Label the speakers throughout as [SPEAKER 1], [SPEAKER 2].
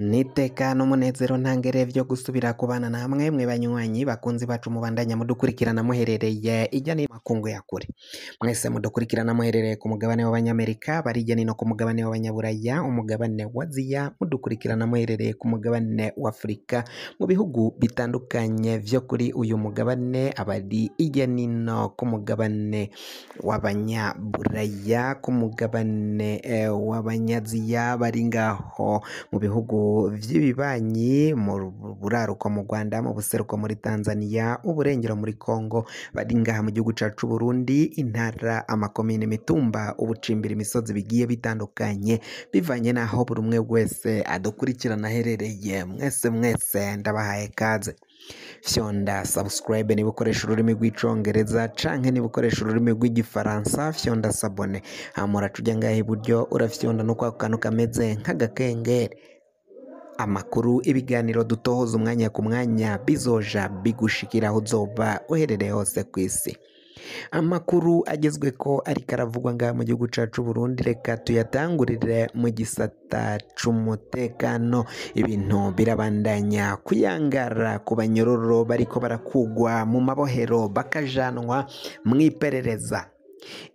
[SPEAKER 1] Nitekana umunezero ntangere vyo gusubira kubana namwe mwe banywanyi bakunzi bacu mubandanya mudukurikirana muherereye ijya ni makungu ya kure. Mwese mudukurikirana muherereye ku mugabane w'abanyamerika bari ijya nino ku mugabane w'abanyaburaya umugabane wa aziya mudukurikirana muherereye ku mugabane wa afurika mu bihugu bitandukanye vyo kuri uyu mugabane abari ijya nino ku mugabane w'abanyaburaya ku mugabane eh, w'abanyaziya bari ngaho mu bihugu vy'ibibanyi mu buraruko mu Rwanda mu buseruko muri Tanzania uburengero muri Congo. Bari ngaha mu gihugu cacu Burundi intara amakomine imitumba ubucimbira imisozi bigiye bitandukanye bivanye n'aho buri umwe wese adukurikirana aherereye. Mwese mwese ndabahaye kaze. Fyonda subscribe niba ukoresha ururimi rw'icongereza canke niba ukoresha ururimi rw'igifaransa fyonda sabone hamura tujya ngaha iburyo urafyonda no kwa kantu kameze nk'agakengeri. Amakuru ibiganiro dutohoza umwanya ku mwanya bizoja bigushikira aho uzoba uherereye hose ku isi. Amakuru agezwe ko ariko aravugwa ngaha mu gihugu cacu Burundi reka tuyatangurire mu gisata c'umutekano. Ibintu birabandanya kuyangara ku banyororo bariko barakugwa mu mabohero bakajanwa mu iperereza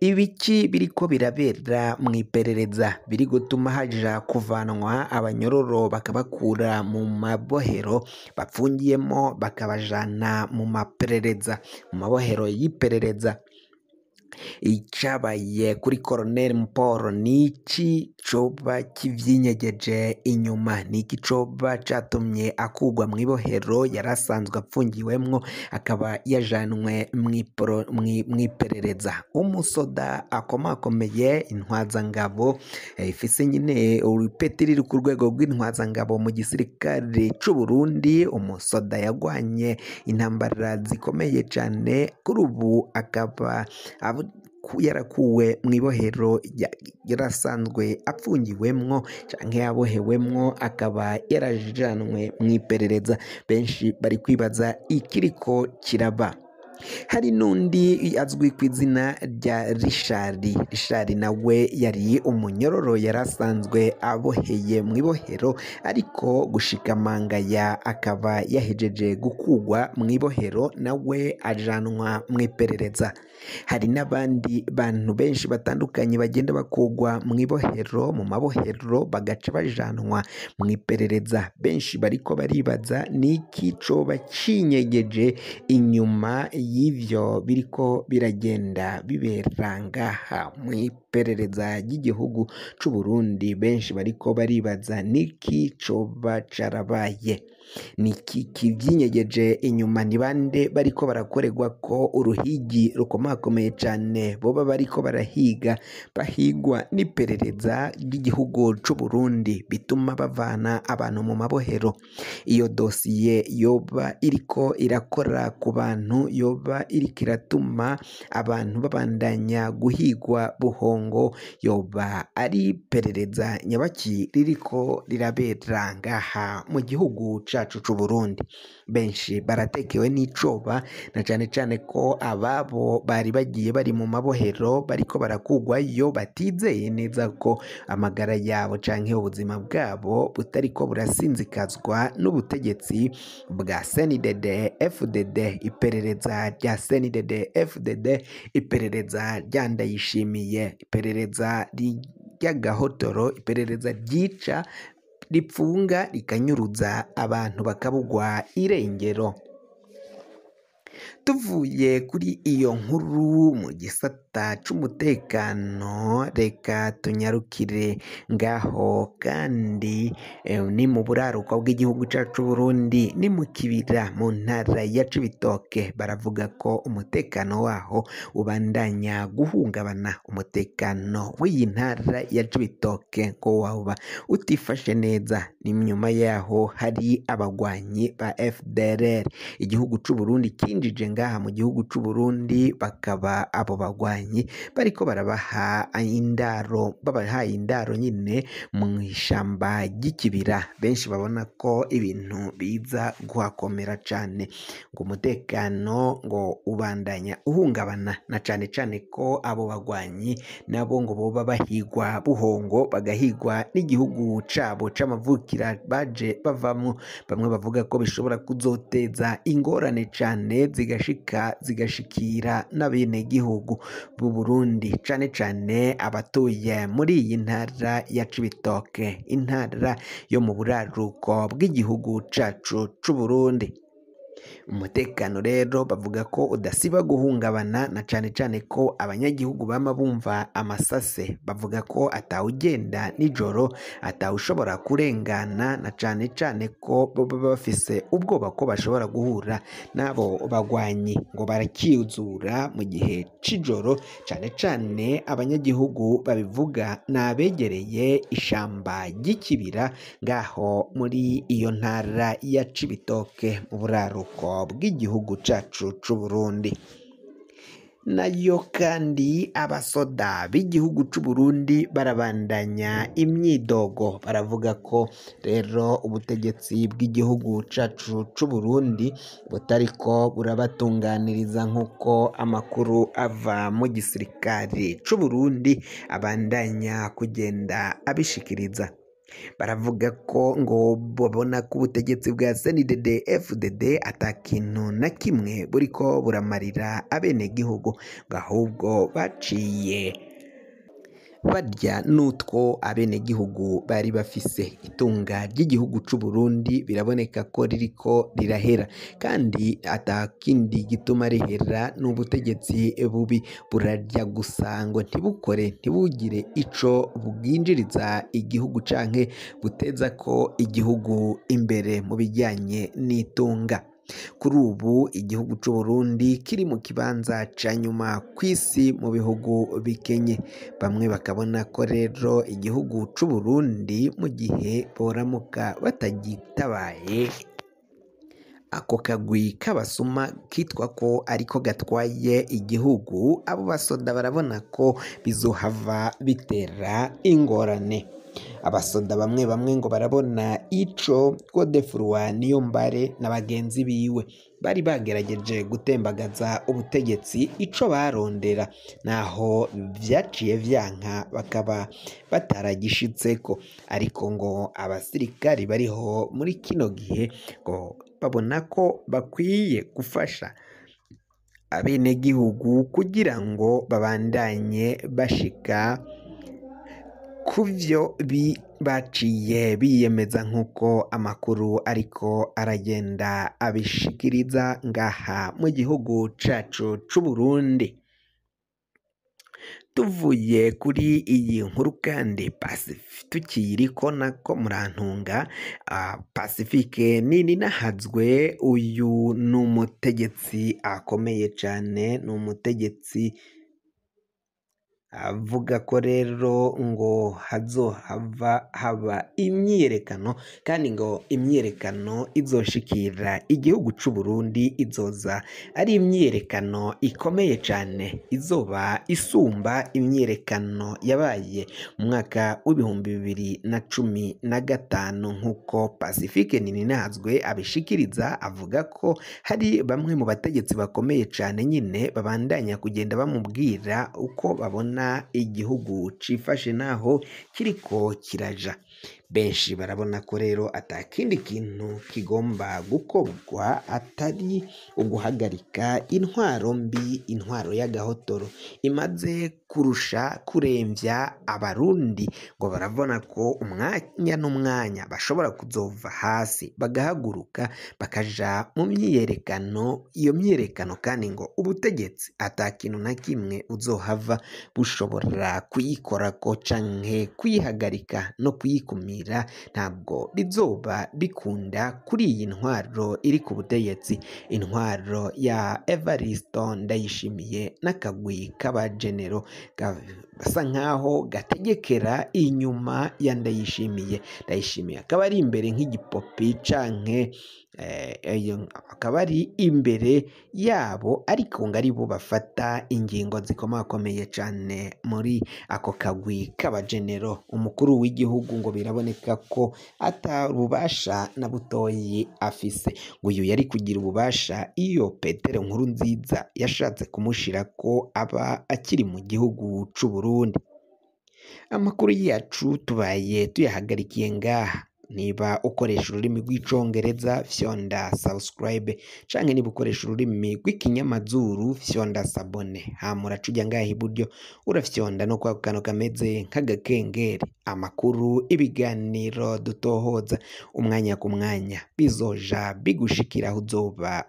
[SPEAKER 1] ibiki biriko birabera mu iperereza. Biri gutuma haja kuvanwa abanyororo bakabakura mu mabohero bapfungiyemo bakabajana mu maperereza mu mabohero y'iperereza. Icabaye kuri koroneli mporo. Niki coba kivyinyegeje inyuma. Niki coba catumye akugwa mu ibohero yari asanzwe apfungiwemwo akaba yajanwe mu iperereza umusoda akomakomeye intwazangabo ifise nyine urupeti riri ku rwego rw'intwazangabo mu gisirikare c'u Burundi umusoda yagwanye intambara zikomeye cane. Kuri ubu akaba yarakuwe mu ibohero yarasanzwe apfungiwemwo canke yabohewemwo akaba yarajanwe mu iperereza benshi bari kwibaza ikiriko kiraba? Hari n'undi azwi ku izina rya rishari rishari nawe yari umunyororo yari asanzwe aboheye mu ibohero ariko gushikamangaya akaba yahejeje gukugwa mu ibohero nawe ajanwa mu iperereza. Hari n'abandi bantu benshi batandukanye bagenda bakugwa mu ibohero mu mabohero bagaca bajanwa mu iperereza. Benshi bariko baribaza niki coba cinyegeje inyuma y'ivyo biriko biragenda bibera ngaha mu iperereza ry'igihugu c'u Burundi benshi bariko baribaza niki coba carabaye. Niki kivyinyegeje inyuma ni bande bariko barakorerwa ko uruhigi rukomakomeye cane? Boba bariko barahiga bahigwa n'iperereza ry'igihugu c'u Burundi bituma bavana abantu mu mabohero. Iyo dosiye yoba iriko irakora ku bantu yoba iriko iratuma abantu babandanya guhigwa buhongo yoba ari iperereza nyabaki ririko rirabera ngaha mu gihugu cacu c'u Burundi benshi baratekewe n'icoba na cane cane ko ababo bari bagiye bari mu mabohero bariko barakugwayo batizeye neza ko amagara yabo canke ubuzima bwabo butariko burasinzikazwa n'ubutegetsi bwa CNDD FDD iperereza rya CNDD FDD iperereza rya Ndayishimiye iperereza ry'agahotoro iperereza ryica ripfunga rikanyuruza abantu bakabugwa irengero. Tuvuye kuri iyo nkuru mu gisata c'umutekano reka tunyarukire. Ngaho kandi ni mu buraruko bw'igihugu cacu Burundi ni mu kibira mu ntara ya Cibitoke. Baravuga ko umutekano waho ubandanya guhungabana umutekano w'iyi ntara ya Cibitoke. Ngo waba utifashe neza nyuma yaho hari abagwanyi ba FDLR igihugu c'u Burundi kindi binjije ngaha mu gihugu c'u Burundi bakaba abo bagwanyi bariko barabaha indaro babahaye indaro nyine mu ishamba ry'ikibira. Benshi babona ko ibintu biza guhakomera cane ngo umutekano ngo ubandanya uhungabana na cane cane ko abo bagwanyi nabo ngo boba bahigwa buhongo bagahigwa n'igihugu cabo c'amavukira baje bavamwo. Bamwe bavuga ko bishobora kuzoteza ingorane cane zigashika zigashikira n'abenegihugu b'u Burundi cane cane abatuye muri iyi ntara ya Cibitoke intara yo mu buraruko bw'igihugu cacu c'u Burundi. Umutekano rero bavuga ko udasiba guhungabana na cane cane ko abanyagihugu bama bumva amasase. Bavuga ko atawugenda nijoro atawushobora kurengana na cane cane ko baba bafise ubwoba ko bashobora guhura n'abo bagwanyi ngo barakiyuzura mu gihe c'ijoro. Cane cane abanyagihugu babivuga ni abegereye ishamba ry'ikibira ngaho muri iyo ntara ya Cibitoke mu buraruko bw'igihugu cacu c'u Burundi na yo kandi abasoda b'igihugu c'u Burundi barabandanya imyidogo. Baravuga ko rero ubutegetsi bw'igihugu cacu c'u Burundi butariko burabatunganiriza nk'uko amakuru ava mu gisirikare c'u Burundi abandanya kugenda abishikiriza. Baravuga ko ngo babona ko ubutegetsi bwa CNDD FDD ata kintu na kimwe buriko buramarira abenegihugu ngo ahubwo baciye. Barya n'utwo abenegihugu bari bafise. Itunga ry'igihugu c'u Burundi biraboneka ko ririko rirahera kandi ata kindi gituma rihera n'ubutegetsi bubi. Burarya gusa ngo ntibukore ntibugire ico bwinjiriza igihugu canke buteza ko igihugu imbere mu bijyanye n'itunga. Kuri ubu igihugu c'u Burundi kiri mu kibanza ca nyuma kw'isi mu bihugu bikenye bamwe bakabona ko rero igihugu c'u Burundi mu gihe boramuka batagitabaye ako kagwi k'abasuma kitwa ko ariko gatwaye igihugu abo basoda barabona ko bizohava bitera ingorane. Abasoda bamwe bamwe ngo barabona ico Godefroid Niyombare na bagenzi biwe. Bari bagerageje gutembagaza ubutegetsi ico barondera. Naho vyaciye vyanka bakaba bataragishitseko ariko ngo abasirikari bariho muri kino gihe ngo babona ko bakwiye gufasha abenegihugu kugira ngo babandanye bashika ku vyo baciye biyemeza nk'uko amakuru ariko aragenda abishikiriza ngaha mu gihugu cacu c'u Burundi tuvuye kuri iyi nkuru kandi tukiyiriko nako murantunga Pacifique nini nahazwe uyu ni umutegetsi akomeye cane ni umutegetsi avuga ko rero ngo hazohava haba imyiyerekano kandi ngo imyiyerekano izoshikira igihugu c'u Burundi izoza ari imyiyerekano ikomeye cane. Izoba isumba imyiyerekano yabaye mu mwaka w'ibihumbi bibiri na cumi na gatanu nk'uko Pacifique Nininahazwe abishikiriza avuga ko hari bamwe mu bategetsi bakomeye cane nyine babandanya kugenda bamubwira uko babona igihugu cifashe naho kiriko kiraja. Benshi barabona ko rero atakindi kintu kigomba gukorwa atari uguhagarika intwaro mbi intwaro y'agahotoro. Imaze kurusha kuremvya abarundi ngo barabona ko umwanya n'umwanya bashobora kuzova hasi bagahaguruka bakaja mu myiyerekano iyo myiyerekano kandi ngo ubutegetsi ata kintu na kimwe uzohava bushobora kuyikorako canke kuyihagarika no kuyikumira ntabwo bizoba bikunda kuri iyi ntwaro iri ku butegetsi. Intwaro ya Evaristo Ndayishimiye n'akagwi k'abajenero gasa nkaho gategekera inyuma ya Ndayishimiye. Ndayishimiye akaba ari imbere nk'igipopi canke akaba ari imbere yabo ariko ngo ari bo bafata ingingo zikomakomeye cyane muri ako kagwi k'abajenero. Umukuru w'igihugu ngo biraboneka ko atabubasha na butoyi afise. Ngo uyu yari kugira ububasha iyo Petero nkuru nziza yashatse kumushira ko aba akiri mu gihugu c'u Burundi amakuru yacu tubaye tuyahagarikiye ngaha. Niba ukoresha ururimi rw'icongereza fyonda subscribe. Canke niba ukoresha ururimi rw'ikinyamazuru fyonda sabone. Hama uraca uja ngaha iburyo urafyonda no kwa kantu kameze nk'agakengeri. Amakuru ibiganiro dutohoza. Umwanya ku mwanya bizoja bigushikira aho uzoba